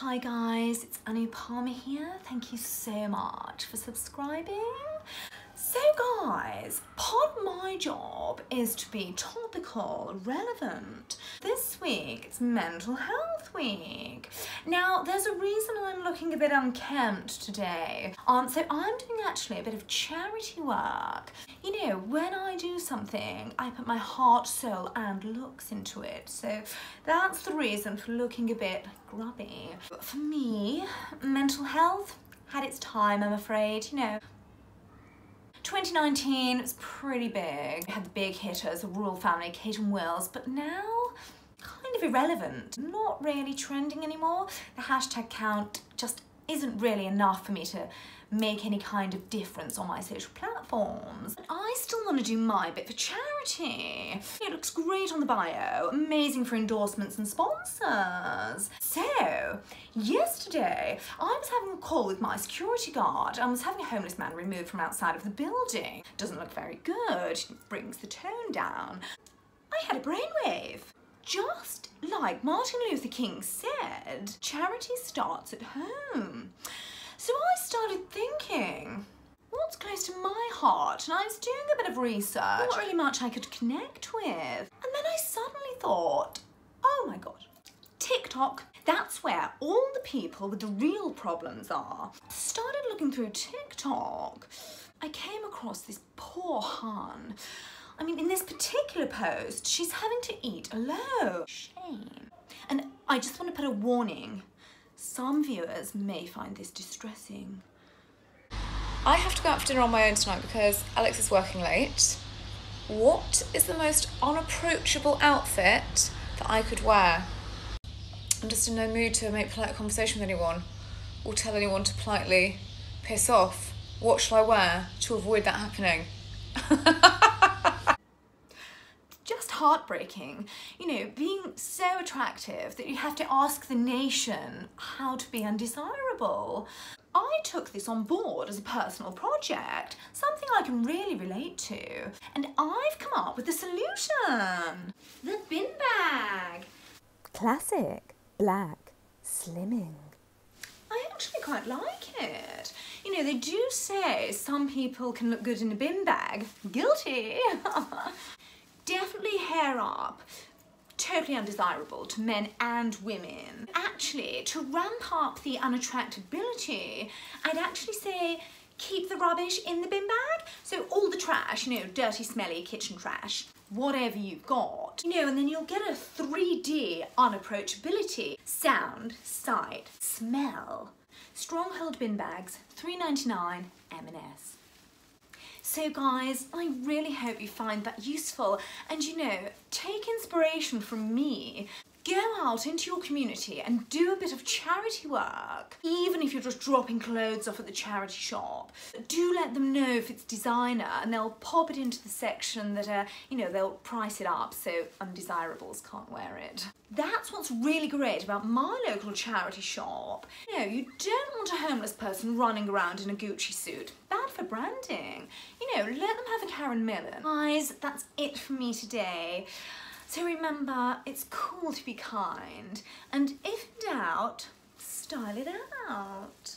Hi guys, it's Anupama here. Thank you so much for subscribing. So guys, part of my job is to be topical, relevant. This week it's Mental Health Week. Now there's a reason I'm looking a bit unkempt today. Um, so I'm doing actually a bit of charity work. You know, when I do something, I put my heart, soul and looks into it. So that's the reason for looking a bit grubby. But for me, mental health had its time, I'm afraid, you know. 2019 was pretty big. We had the big hitters, the royal family, Kate and Wills, but now kind of irrelevant. Not really trending anymore. The hashtag count just isn't really enough for me to make any kind of difference on my social platforms. I still want to do my bit for charity. It looks great on the bio, amazing for endorsements and sponsors. So, yesterday I was having a call with my security guard. I was having a homeless man removed from outside of the building. Doesn't look very good, brings the tone down. I had a brainwave. Like Martin Luther King said, charity starts at home. So I started thinking, what's close to my heart? And I was doing a bit of research, not really much I could connect with. And then I suddenly thought, oh my God, TikTok, that's where all the people with the real problems are. Started looking through TikTok. I came across this poor hun. I mean, in this particular post, she's having to eat alone. Shame. And I just want to put a warning some viewers may find this distressing. I have to go out for dinner on my own tonight because Alex is working late. What is the most unapproachable outfit that I could wear? I'm just in no mood to make polite conversation with anyone or tell anyone to politely piss off. What shall I wear to avoid that happening? heartbreaking, you know, being so attractive that you have to ask the nation how to be undesirable. I took this on board as a personal project, something I can really relate to, and I've come up with a solution. The bin bag. Classic, black, slimming. I actually quite like it. You know, they do say some people can look good in a bin bag. Guilty. definitely hair up totally undesirable to men and women. Actually, to ramp up the unattractability, I'd actually say keep the rubbish in the bin bag. So all the trash, you know, dirty, smelly kitchen trash, whatever you've got, you know, and then you'll get a 3D unapproachability. Sound, sight, smell. Stronghold bin bags, 3.99 M&S. So guys, I really hope you find that useful. And you know, take inspiration from me Go out into your community and do a bit of charity work. Even if you're just dropping clothes off at the charity shop. Do let them know if it's designer and they'll pop it into the section that are, you know, they'll price it up so undesirables can't wear it. That's what's really great about my local charity shop. You know, you don't want a homeless person running around in a Gucci suit. Bad for branding. You know, let them have a Karen Millen. Guys, that's it for me today. So remember, it's cool to be kind, and if in doubt, style it out.